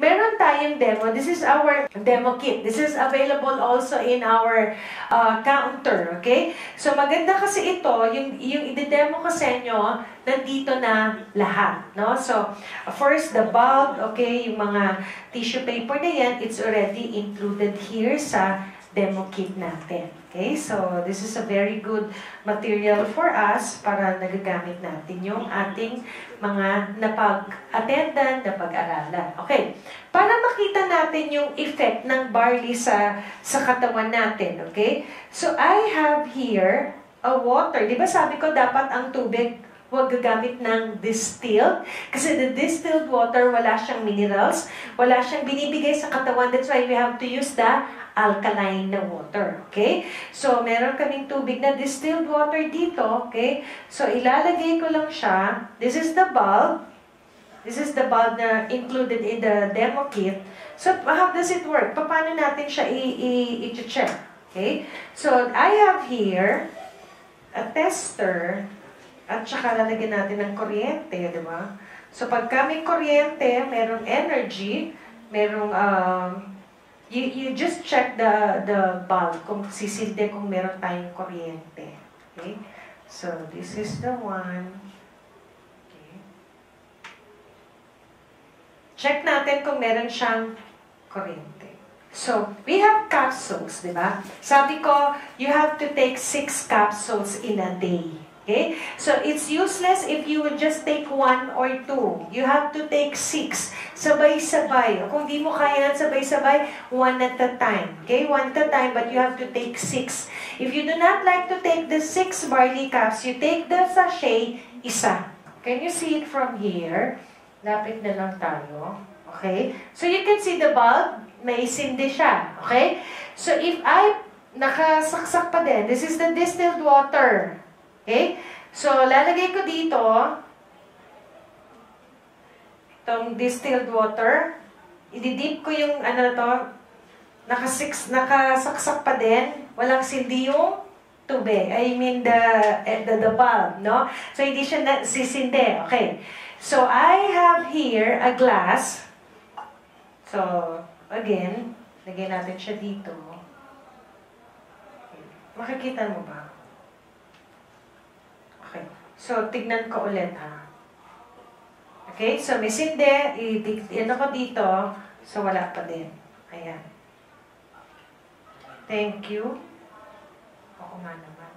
meron tayong demo. This is our demo kit. This is available also in our uh, counter, okay? So maganda kasi ito, yung, yung i-demo ko sa inyo, nandito na lahat, no? So, first, the bulb, okay, yung mga tissue paper na yan, it's already included here sa demo kit natin. Okay, so this is a very good material for us para nagagamit natin yung ating mga napag-attendan, napag-aralan. Okay, para makita natin yung effect ng barley sa, sa katawan natin. Okay, so I have here a water. Di ba sabi ko dapat ang tubig huwag gagamit ng distilled. Kasi the distilled water, wala siyang minerals, wala siyang binibigay sa katawan. That's why we have to use the alkaline na water. Okay? So, meron kaming tubig na distilled water dito. Okay? So, ilalagay ko lang siya. This is the bulb. This is the bulb na included in the demo kit. So, how does it work? Paano natin siya i-check? Okay? So, I have here a tester at saka lalagyan natin ng kuryente, di ba? So, pag kami kuryente, merong energy, merong um, you, you just check the, the bulb kung sisinde kung meron tayong kuryente. Okay? So, this is the one. Okay. Check natin kung meron siyang kuryente. So, we have capsules, di ba? Sabi ko, you have to take six capsules in a day. Okay? So, it's useless if you would just take one or two. You have to take six. Sabay-sabay. Kung di mo kaya sabay-sabay, one at a time. Okay? One at a time, but you have to take six. If you do not like to take the six barley cups, you take the sachet, isa. Can you see it from here? Lapit na lang tayo. Okay? So, you can see the bulb. May sindi siya. Okay? So, if I nakasaksak pa din, this is the distilled water. Okay? So, lalagay ko dito itong distilled water. Ididip ko yung ano to, nakasix, nakasaksak pa din. Walang sindi yung tubig. I mean the, eh, the, the bulb, no? So, hindi siya na, sisindi. Okay. So, I have here a glass. So, again, lagay natin siya dito. Makikita mo ba? Okay. So, tignan ko ulit, ha. Okay? So, may sinde, i-ano ko dito. So, wala pa din. Ayan. Thank you. Oo nga naman.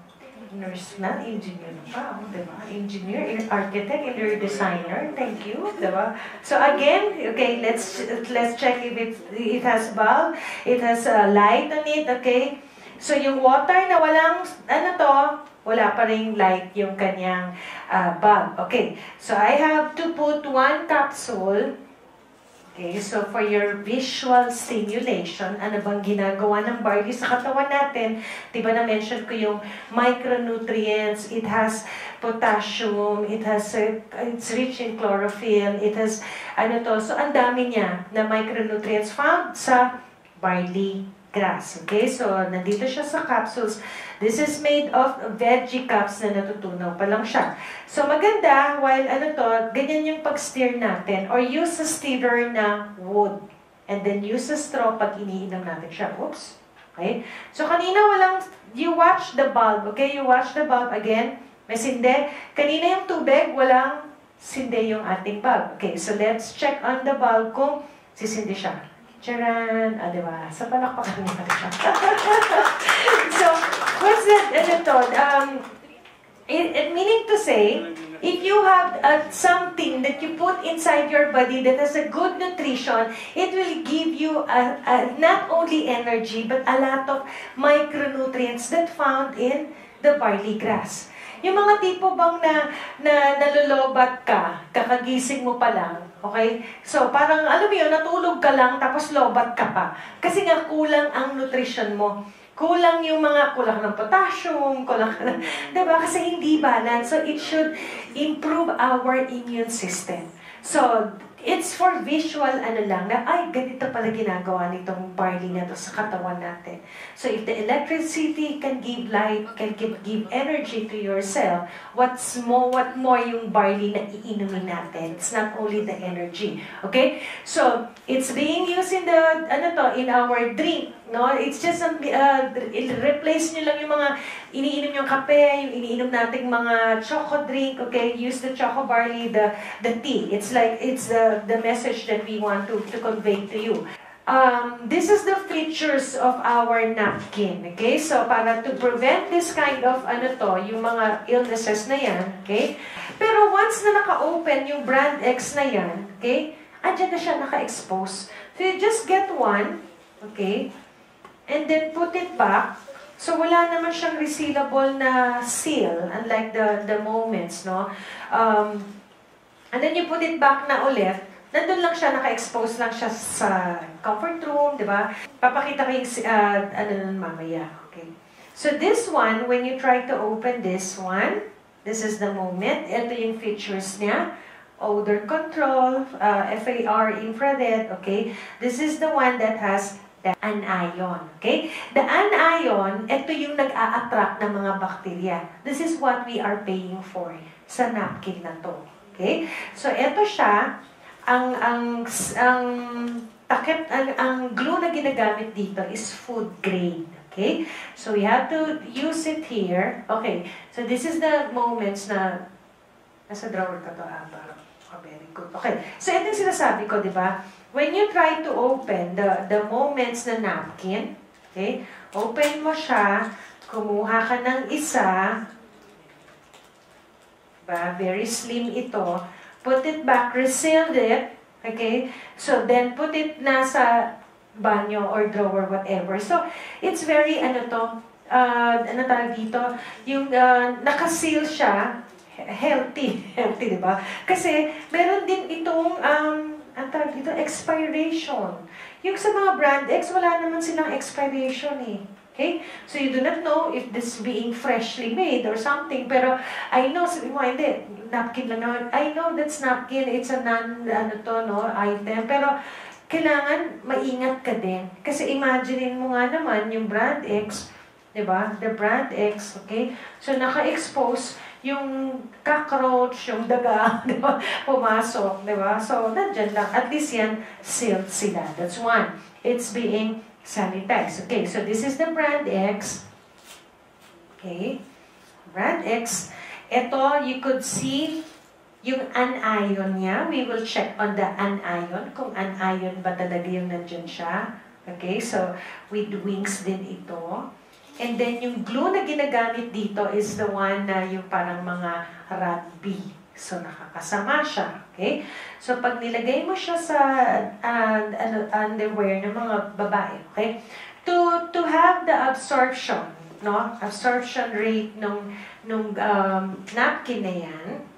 Nurse na, engineer pa. Oh, diba? Engineer, architect, interior designer. Thank you. Diba? So again, okay, let's let's check if it, it has bulb. It has a light on it, okay? So yung water na walang, ano to, wala pa rin light yung kanyang uh, bulb. Okay, so I have to put one capsule. Okay, so for your visual stimulation, ano bang ginagawa ng barley sa katawan natin? Di ba na-mention ko yung micronutrients, it has potassium, it has, uh, it's rich in chlorophyll, it has, ano to, so ang dami niya na micronutrients found sa barley grass. Okay, so nandito siya sa capsules. This is made of veggie cups na natutunaw pa lang siya. So maganda, while ano to, ganyan yung pag-stir natin. Or use a stirrer na wood. And then use a straw pag iniinom natin siya. Oops. Okay? So kanina walang, you watch the bulb. Okay, you watch the bulb again. May sinde. Kanina yung tubig, walang sinde yung ating bulb. Okay, so let's check on the bulb kung sisindi siya. Charan! Ah, di ba? Sa palakpakan natin siya. so, what's that, ano to? Um, it, it meaning to say, if you have uh, something that you put inside your body that has a good nutrition, it will give you a, a, not only energy, but a lot of micronutrients that found in the barley grass. Yung mga tipo bang na, na nalulobat ka, kakagising mo pa lang, Okay? So, parang, alam mo yun, natulog ka lang, tapos lobat ka pa. Kasi nga, kulang ang nutrition mo. Kulang yung mga, kulang ng potassium, kulang ng, diba? Kasi hindi balance. So, it should improve our immune system. So, it's for visual ano lang na ay ganito pala ginagawa nitong barley na to sa katawan natin. So if the electricity can give light, can give, give energy to your cell, what's more what more yung barley na iinumin natin? It's not only the energy. Okay? So it's being used in the ano to in our drink, no? It's just uh, replace niyo lang yung mga iniinom yung kape, yung iniinom nating mga choco drink, okay? Use the choco barley, the the tea. It's like it's the the message that we want to, to convey to you. Um, this is the features of our napkin, okay? So, para to prevent this kind of, ano to, yung mga illnesses na yan, okay? Pero once na naka-open yung brand X na yan, okay? Andyan na siya naka-expose. So, you just get one, okay? And then put it back. So, wala naman siyang resealable na seal, unlike the, the moments, no? Um, and then you put it back na ulit nandun lang siya, naka-expose lang siya sa comfort room, di ba? Papakita ko yung, uh, ano nun mamaya, okay? So this one, when you try to open this one, this is the moment, ito yung features niya, odor control, uh, FAR infrared, okay? This is the one that has anion, okay? The anion, ito yung nag-a-attract ng mga bakterya. This is what we are paying for sa napkin na to, okay? So ito siya, ang ang ang takip ang, ang glue na ginagamit dito is food grade. Okay? So we have to use it here. Okay. So this is the moments na nasa drawer ka to aba. Oh, very good. Okay. So ito yung sinasabi ko, di ba? When you try to open the the moments na napkin, okay? Open mo siya, kumuha ka ng isa, ba? Very slim ito put it back, resealed it, okay? So then put it nasa banyo or drawer, whatever. So it's very, ano to, uh, ano tawag dito, yung uh, nakaseal siya, healthy, healthy, di ba? Kasi meron din itong, um, ang tawag dito, expiration. Yung sa mga brand X, wala naman silang expiration eh. Okay? So you do not know if this being freshly made or something. Pero I know, sabi mo, hindi, napkin lang naman. I know that's napkin. It's a non, ano to, no, item. Pero kailangan maingat ka din. Kasi imaginein mo nga naman yung brand X, di ba? The brand X, okay? So naka-expose yung cockroach, yung daga, di ba? Pumasok, di ba? So, nandyan lang. At least yan, sealed sila. That's one. It's being sanitize. Okay, so this is the brand X. Okay, brand X. Ito, you could see yung anion niya. We will check on the anion, kung anion ba talaga yung nandyan siya. Okay, so with wings din ito. And then yung glue na ginagamit dito is the one na yung parang mga rugby. So, nakakasama siya. Okay? So, pag nilagay mo siya sa uh, ano, underwear ng mga babae, okay? To, to have the absorption, no? Absorption rate nung, nung um, napkin na yan?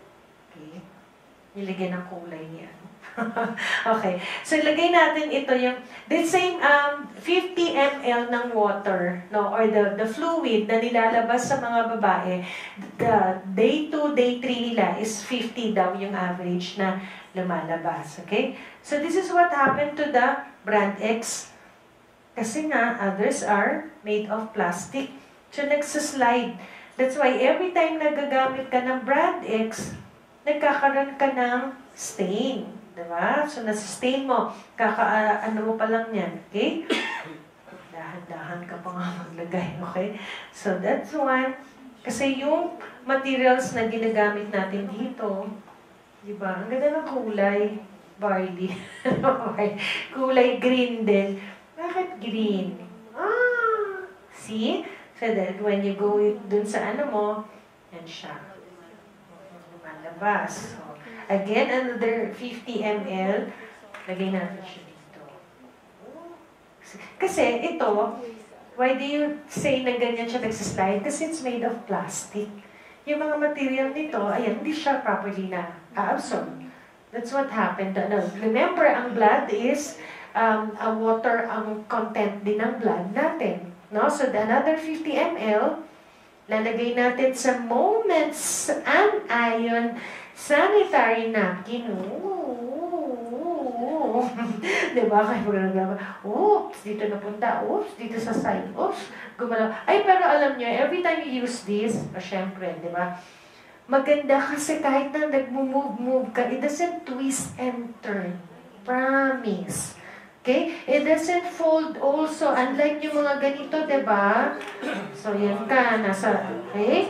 Nilagay ng kulay niya. okay. So, ilagay natin ito yung, the same um, 50 ml ng water, no, or the, the fluid na nilalabas sa mga babae, the day 2, day 3 nila is 50 daw yung average na lumalabas. Okay? So, this is what happened to the brand X. Kasi nga, others are made of plastic. So, nagsaslide. That's why every time nagagamit ka ng brand X, nagkakaroon ka ng stain. Diba? So, na-sustain mo. Kaka, uh, ano mo pa lang yan. Okay? Dahan-dahan ka pa nga maglagay. Okay? So, that's one. Kasi yung materials na ginagamit natin dito, di ba? Ang ganda ng kulay. Barley. kulay green din. Bakit green? Ah! See? So that when you go dun sa ano mo, yan siya. Lumalabas. So, Again, another 50 ml. Lagay natin siya dito. Kasi ito, why do you say na ganyan siya nagsislide? Kasi it's made of plastic. Yung mga material nito, ayan, hindi siya properly na absorb. That's what happened. Ano, remember, ang blood is um, a water ang content din ng blood natin. No? So, another 50 ml, lalagay natin sa moments and ion sanitary napkin. Ooh, oh. di ba? Kaya pag naglaba, oops, dito napunta, oops, dito sa side, oops, gumalaw. Ay, pero alam nyo, every time you use this, o syempre, di ba? Maganda kasi kahit na nag-move-move ka, it doesn't twist and turn. Promise. Okay? It doesn't fold also, unlike yung mga ganito, di ba? So, yan ka, nasa, okay?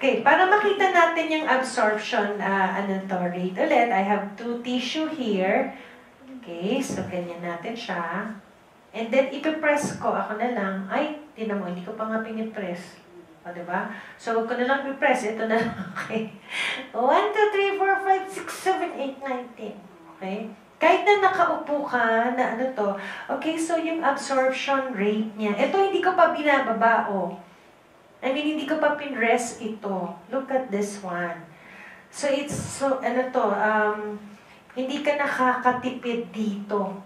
Okay, para makita natin yung absorption uh, ano to, rate ulit, I have two tissue here. Okay, so ganyan natin siya. And then, ipipress ko. Ako na lang. Ay, tinan mo, hindi ko pa nga pinipress. O, diba? So, huwag ko na lang ipipress. Ito na lang. Okay. 1, 2, 3, 4, 5, 6, 7, 8, 9, 10. Okay? Kahit na nakaupo ka, na ano to, okay, so yung absorption rate niya, ito hindi ko pa binababa, oh. I mean, hindi ko pa pinrest ito. Look at this one. So, it's so, ano to, um, hindi ka nakakatipid dito.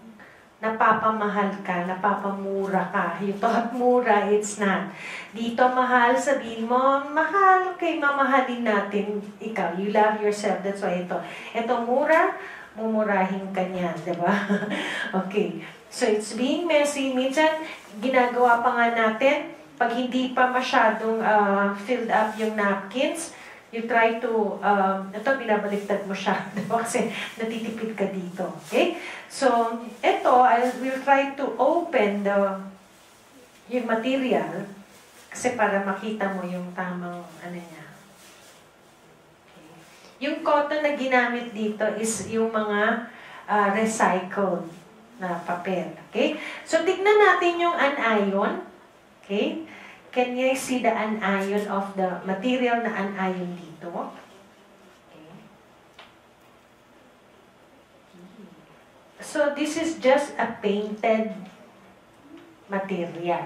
Napapamahal ka, napapamura ka. Yung thought mura, it's not. Dito mahal, sabihin mo, mahal, okay, mamahalin natin ikaw. You love yourself, that's why ito. Ito mura, mumurahin ka niya, di ba? okay. So, it's being messy. Minsan, ginagawa pa nga natin, pag hindi pa masyadong uh, filled up yung napkins, you try to, um, ito, binabaliktad mo siya. Diba? Kasi natitipid ka dito. Okay? So, ito, I will try to open the yung material kasi para makita mo yung tamang ano niya. Okay. Yung cotton na ginamit dito is yung mga uh, recycled na papel. Okay? So, tignan natin yung anion. Okay? Can you see the anion of the material na anion dito? Okay. So, this is just a painted material.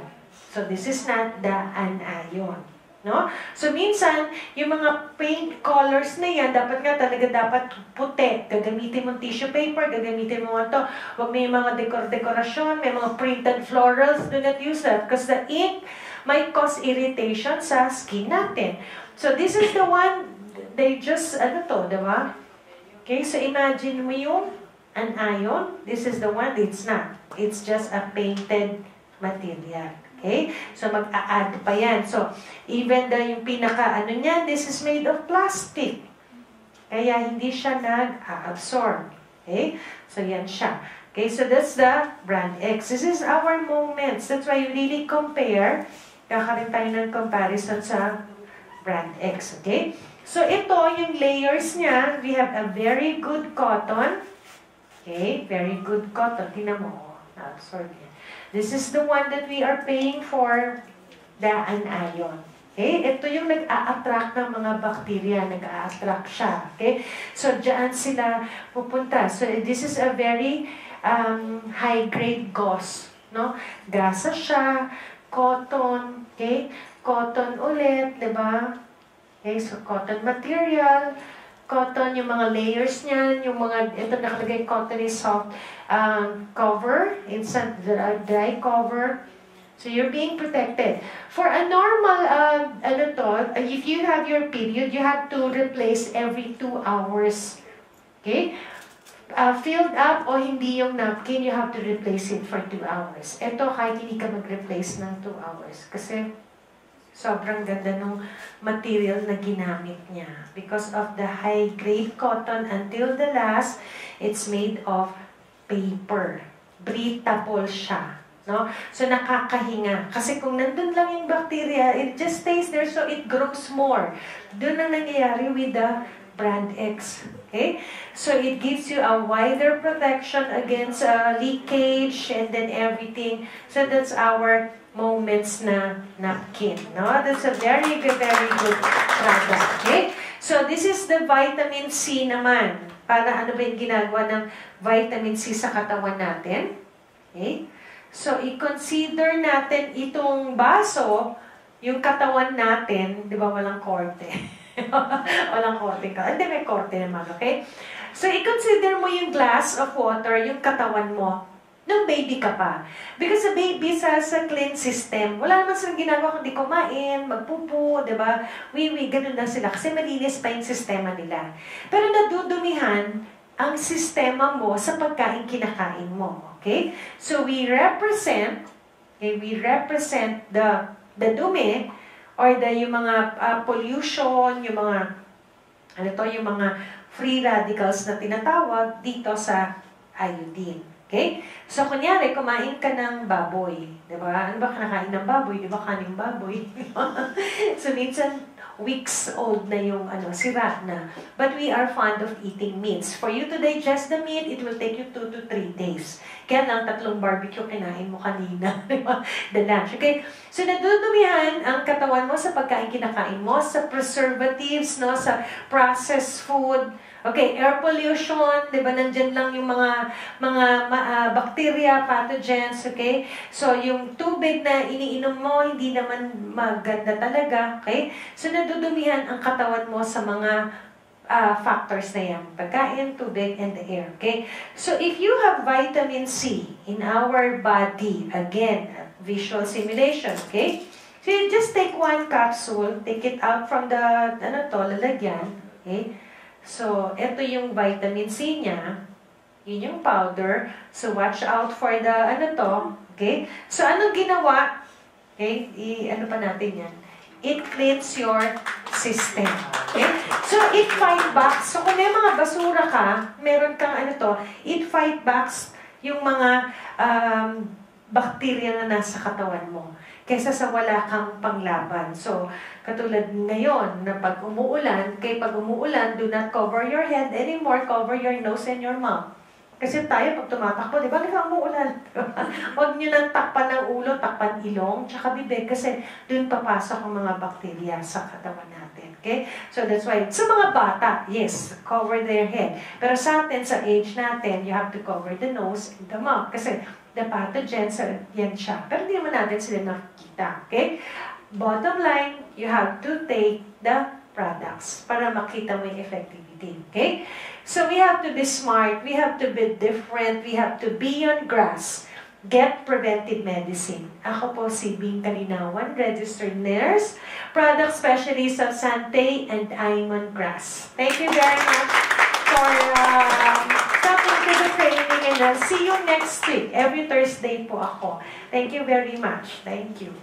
So, this is not the anion. No? So, minsan, yung mga paint colors na yan, dapat nga talaga dapat puti. Gagamitin mo tissue paper, gagamitin mo ito. Huwag may mga dekor-dekorasyon, may mga printed florals, do not use that. Because the ink might cause irritation sa skin natin. So, this is the one, they just, ano to, di ba? Okay, so imagine mo yung an ion. This is the one, it's not. It's just a painted material. Okay? So, mag-a-add pa yan. So, even the yung pinaka, ano niya, this is made of plastic. Kaya, hindi siya nag-absorb. Okay? So, yan siya. Okay, so that's the brand X. This is our moments. That's why you really compare. Kakarin tayo ng comparison sa brand X. Okay? So, ito, yung layers niya, we have a very good cotton. Okay? Very good cotton. Tingnan mo. Na-absorb niya. This is the one that we are paying for the anion. Okay? Ito yung nag-a-attract ng mga bacteria, nag-a-attract siya. Okay? So, dyan sila pupunta. So, this is a very um, high-grade gauze. No? Gasa siya, cotton, okay? Cotton ulit, di ba? Okay, so cotton material, cotton, yung mga layers niyan, yung mga, ito nakalagay cotton is soft um, cover, it's a dry cover. So you're being protected. For a normal, uh, ano to, if you have your period, you have to replace every two hours. Okay? Uh, filled up o hindi yung napkin, you have to replace it for two hours. Ito, kahit hindi ka mag-replace ng two hours. Kasi sobrang ganda ng material na ginamit niya. Because of the high-grade cotton, until the last, it's made of paper. Breathable siya. No? So, nakakahinga. Kasi kung nandun lang yung bacteria, it just stays there so it grows more. Doon ang nangyayari with the brand X. Okay? So, it gives you a wider protection against uh, leakage and then everything. So, that's our moments na napkin. No? That's a very, very good product. Okay? So, this is the vitamin C naman. Para ano ba yung ginagawa ng vitamin C sa katawan natin? Okay? So, i-consider natin itong baso, yung katawan natin, di ba walang korte? walang korte ka. Hindi, may korte naman, okay? So, i-consider mo yung glass of water, yung katawan mo. nung baby ka pa. Because sa baby, sa, sa clean system, wala naman silang ginagawa kundi kumain, magpupo, di ba? Wiwi, ganun lang sila. Kasi malinis pa yung sistema nila. Pero nadudumihan ang sistema mo sa pagkain kinakain mo. Okay? So we represent, okay, we represent the, the dumi, or the yung mga uh, pollution, yung mga, ano to, yung mga free radicals na tinatawag dito sa iodine. Okay? So, kunyari, kumain ka ng baboy. Di ba? Ano ba kinakain ng baboy? Di ba kaning baboy? so, minsan, weeks old na yung ano, sira na. But we are fond of eating meats. For you to digest the meat, it will take you 2 to 3 days. Kaya lang, tatlong barbecue kinain mo kanina. the lunch. Okay? So, nadudumihan ang katawan mo sa pagkain kinakain mo, sa preservatives, no, sa processed food, Okay, air pollution, 'di ba nandiyan lang yung mga mga uh, bacteria, pathogens, okay? So yung tubig na iniinom mo hindi naman maganda talaga, okay? So nadudumihan ang katawan mo sa mga uh, factors na yan. Pagkain, tubig, and the air. Okay? So, if you have vitamin C in our body, again, visual simulation, okay? So, you just take one capsule, take it out from the, ano to, lalagyan, okay? So, ito yung vitamin C niya. Yun yung powder. So, watch out for the, ano to, okay? So, ano ginawa? Okay, I, ano pa natin yan? It cleans your system. Okay? So, it fight back. So, kung may mga basura ka, meron kang ano to, it fight back yung mga um, bacteria na nasa katawan mo kaysa sa wala kang panglaban. So, katulad ngayon na pag umuulan, kay pag umuulan, do not cover your head anymore, cover your nose and your mouth. Kasi tayo, pag tumatakbo, di ba, nang umuulan? Huwag nyo nang takpan ng ulo, takpan ilong, tsaka bibig, kasi dun papasok ang mga bakterya sa katawan natin. Okay? So that's why, sa mga bata, yes, cover their head. Pero sa atin, sa age natin, you have to cover the nose and the mouth. Kasi the pathogens, yan siya. Pero hindi naman natin sila nakikita. Okay? Bottom line, you have to take the products para makita mo yung effectivity. Okay? So we have to be smart, we have to be different, we have to be on grass. Get preventive medicine. Ako po si Bing Kalinawan, registered nurse, product specialist of Sante and Aimon Grass. Thank you very much for uh, stopping to the training and I'll see you next week. Every Thursday po ako. Thank you very much. Thank you.